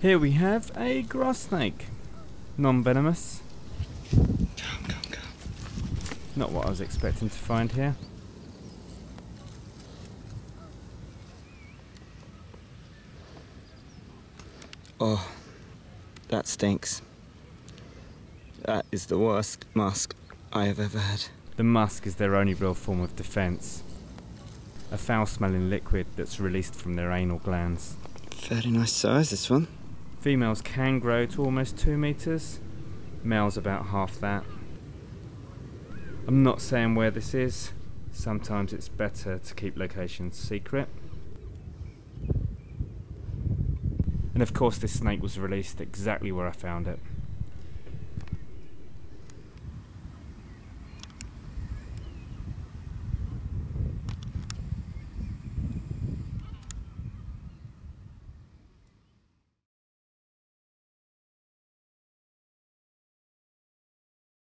Here we have a grass snake. Non-venomous. Come, come, come. Not what I was expecting to find here. Oh, that stinks. That is the worst musk I have ever had. The musk is their only real form of defence. A foul smelling liquid that's released from their anal glands. Fairly nice size, this one. Females can grow to almost 2 metres, males about half that. I'm not saying where this is, sometimes it's better to keep locations secret. And of course, this snake was released exactly where I found it.